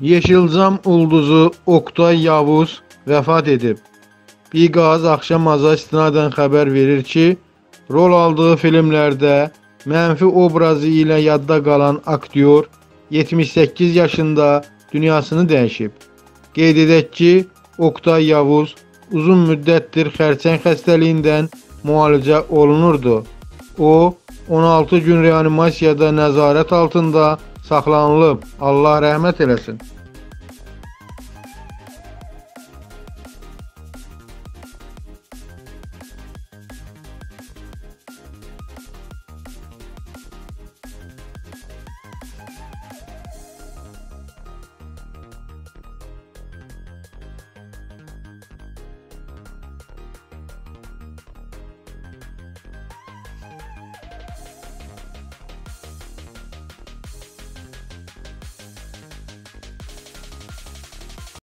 Yeşilcam ulduzu Oktay Yavuz vəfat edib. Biqaz Axşamaza istinadən xəbər verir ki, rol aldığı filmlərdə mənfi obrazı ilə yadda qalan aktyor 78 yaşında dünyasını dəyişib. Qeyd edək ki, Oktay Yavuz uzun müddətdir xərçəng xəstəliyindən müalicə olunurdu. O 16 gün reanimasiyada nəzarət altında saxlanılıb. Allah rəhmət eləsin.